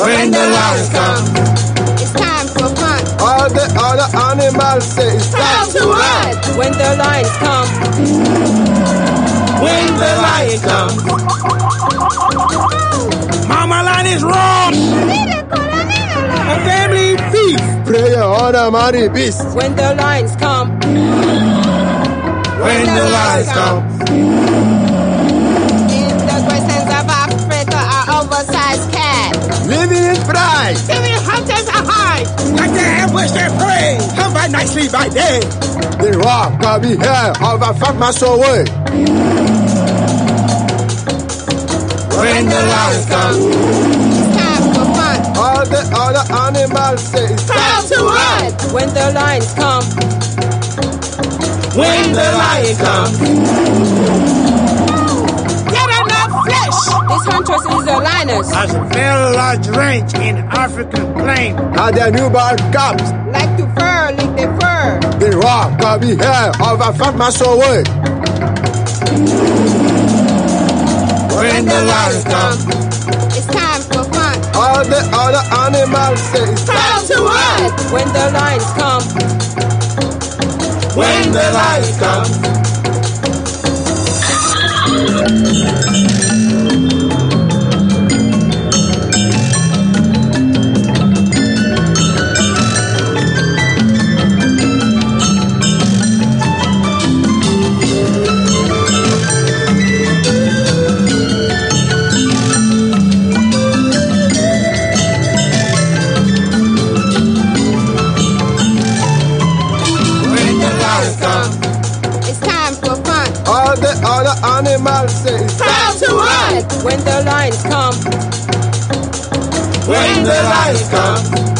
When the lions come, It's time for fun. All the other animals say it's Time to run. When the lions come, when the lion come, Mama line is wrong. A family feast. Prey on a mighty beast. when the lions come, when the lions come, In Living in. Seven hunters are high. Like to ambush their prey. Come by night, sleep by day. The rock can be here of a fat mass away. when the lions come, It's time for fun. All the other animals say it's Time to run. when the lions come, when the lion come, Get enough flesh. this huntress is a lioness. As a very large range in African plain. Had their newborn cubs. Like to fur, lick the fur. The rock can be here of a fat mass away. when the lions come, It's time for fun. All the other animals say it's Time to run. When the lions come, when the lions come, other animals say it's Time to run. when the lions come, when the lions come,